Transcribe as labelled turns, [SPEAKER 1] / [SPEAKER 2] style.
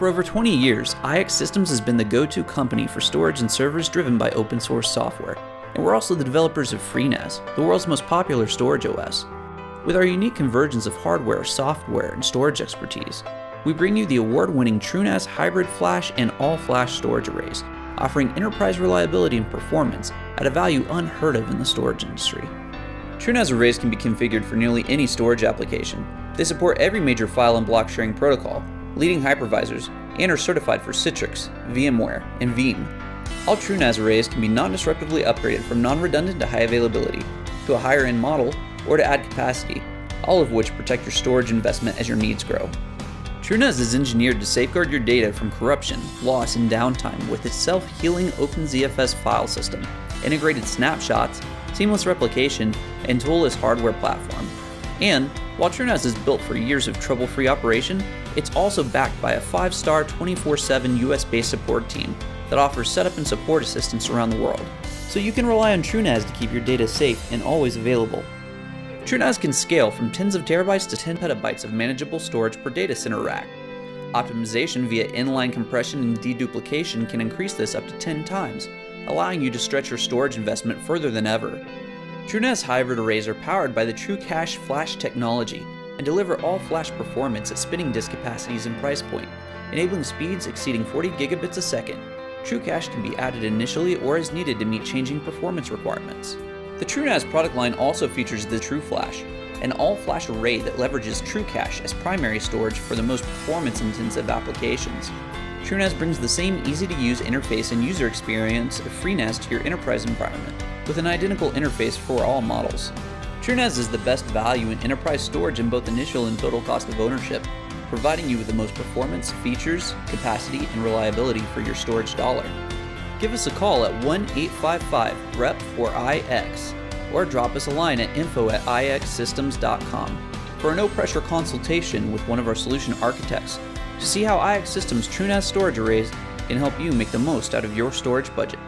[SPEAKER 1] For over 20 years, iXsystems has been the go-to company for storage and servers driven by open source software, and we're also the developers of FreeNAS, the world's most popular storage OS. With our unique convergence of hardware, software, and storage expertise, we bring you the award-winning TrueNAS hybrid flash and all-flash storage arrays, offering enterprise reliability and performance at a value unheard of in the storage industry. TrueNAS arrays can be configured for nearly any storage application. They support every major file and block sharing protocol, leading hypervisors, and are certified for Citrix, VMware, and Veeam. All TrueNAS arrays can be non-disruptively upgraded from non-redundant to high availability, to a higher end model, or to add capacity, all of which protect your storage investment as your needs grow. TrueNAS is engineered to safeguard your data from corruption, loss, and downtime with its self-healing OpenZFS file system, integrated snapshots, seamless replication, and toolless hardware platform. And while TrueNAS is built for years of trouble-free operation, it's also backed by a 5-star 24-7 US-based support team that offers setup and support assistance around the world, so you can rely on TrueNAS to keep your data safe and always available. TrueNAS can scale from tens of terabytes to 10 petabytes of manageable storage per data center rack. Optimization via inline compression and deduplication can increase this up to 10 times, allowing you to stretch your storage investment further than ever. TrueNAS hybrid arrays are powered by the TrueCache flash technology and deliver all flash performance at spinning disk capacities and price point, enabling speeds exceeding 40 gigabits a second. TrueCache can be added initially or as needed to meet changing performance requirements. The TrueNAS product line also features the TrueFlash, an all-flash array that leverages TrueCache as primary storage for the most performance-intensive applications. TrueNAS brings the same easy-to-use interface and user experience of FreeNAS to your enterprise environment, with an identical interface for all models. TrueNAS is the best value in enterprise storage in both initial and total cost of ownership, providing you with the most performance, features, capacity, and reliability for your storage dollar. Give us a call at 1 855 REP for IX or drop us a line at info at ixsystems.com for a no pressure consultation with one of our solution architects to see how iXsystems TrueNAS storage arrays can help you make the most out of your storage budget.